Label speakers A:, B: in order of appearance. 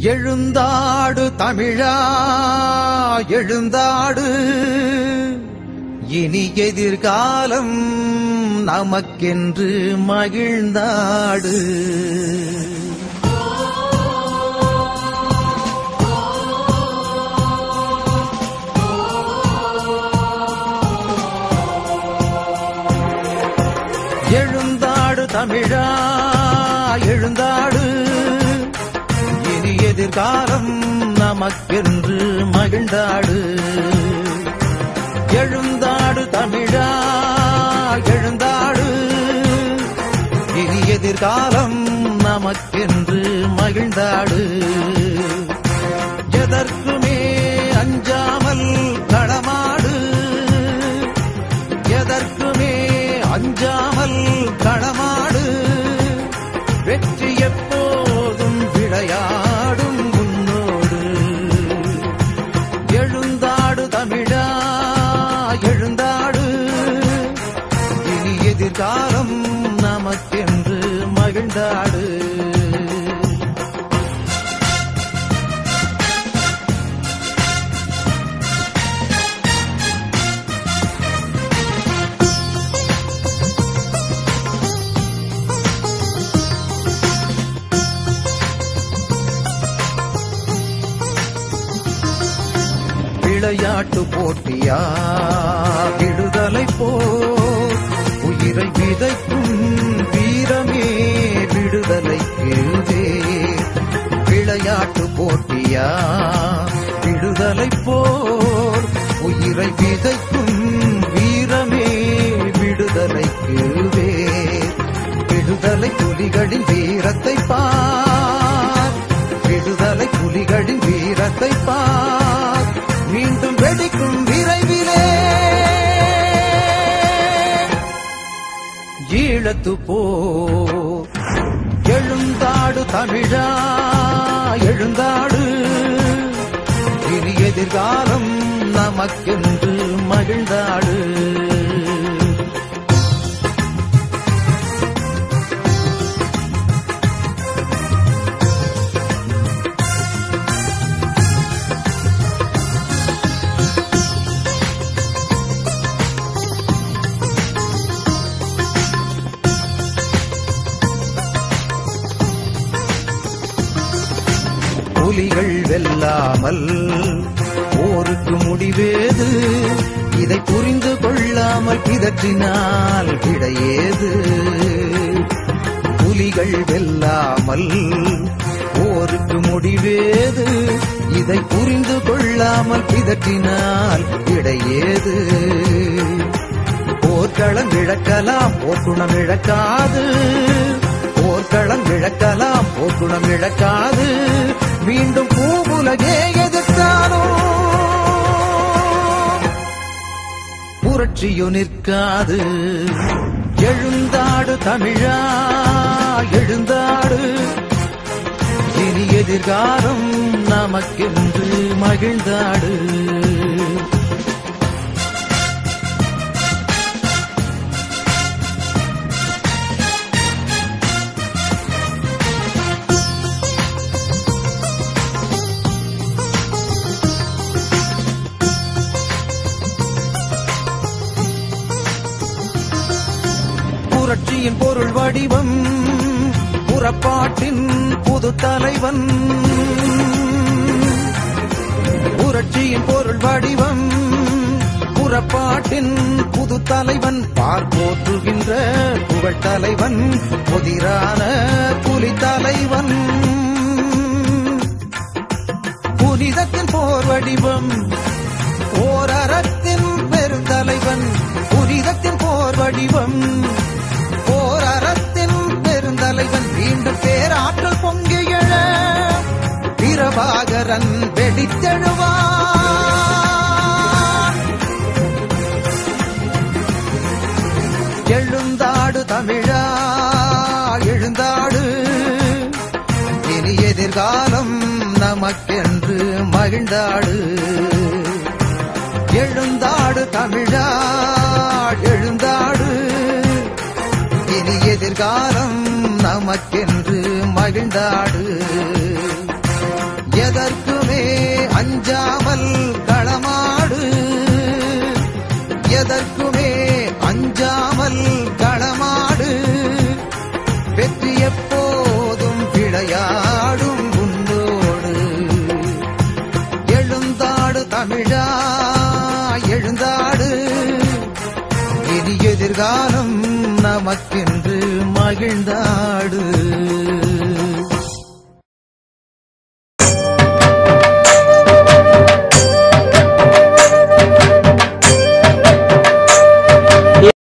A: எழுந்தாடு தமிழா எழுந்தாடு. இனி எதிர்காலம் நமக்கென்று மகிழ்ந்தாடு. எழுந்தாடு தமிழா எழுந்தாடு காலம் நமக்கென்று மகிழ்ந்தாடு. எழுந்தாடு தமிழா எழுந்தாடு. இனி எதிர்காலம் நமக்கென்று மகிழ்ந்தாடு. எதற்குமே அஞ்சாமல் களமாடு எதற்குமே அஞ்சாமல் களமாடு நமக்கென்று மகிழ்ந்தாடு. விளையாட்டு போட்டியா? விடுதலை போ உயிரை விதைக்கும் விளையாட்டு போட்டியா? விடுதலை போர் உயிரை விதைக்கும் வீரமே விடுதலைக்கு வேர். விடுதலை புலிகளின் வீரத்தை பார். விடுதலை புலிகளின் வீரத்தை பார். மீண்டும் வெடிக்கும் விரைவிலே. ஈழத்து போ எழுந்தாடு தமிழா எழுந்தாடு. இனி எதிர்காலம் நமக்கென்று புலிகள் வெல்லாமல் போருக்கு முடிவேது. இதை புரிந்து கொள்ளாமல் பிதற்றினால் கிடையேது. புலிகள் வெல்லாமல் போருக்கு முடிவேது. இதை புரிந்து கொள்ளாமல் பிதற்றினால் கிடையேது. போர்க்களம் இழக்கலாம் போர்க்குணம் இழக்காது. இழக்கலாம் போக்குணம் இழக்காது மீண்டும் பூவுலகே எதிர்த்தானோ? புரட்சியோ நிற்காது. எழுந்தாடு தமிழா எழுந்தாடு. இனி எதிர்காலம் நமக்கென்று மகிழ்ந்தாடு. புரட்சியின் பொருள் வடிவம் புறப்பாட்டின் புது தலைவன். புரட்சியின் பொருள் வடிவம் புறப்பாட்டின் புது தலைவன். பார்ப்போற்றுகின்ற புகழ் தலைவன் புதிரான புலி தலைவன். புனிதத்தின் போர் வடிவம் ஓர் பெருந்தலைவன். புனிதத்தின் போர் வடிவம் வெடித்தெழுவான் எழுந்தாடு தமிழா எழுந்தாடு. இனி எதிர்காலம் நமக்கென்று மகிழ்ந்தாடு. எழுந்தாடு தமிழா எழுந்தாடு. இனி எதிர்காலம் நமக்கென்று மகிழ்ந்தாடு. அஞ்சாமல் களமாடு. எதற்குமே அஞ்சாமல் களமாடு. வெற்றி எப்போதும் விளையாடும் உன்னோடு. எழுந்தாடு தமிழா எழுந்தாடு. இனி எதிர்காலம் நமக்கென்று மகிழ்ந்தாடு.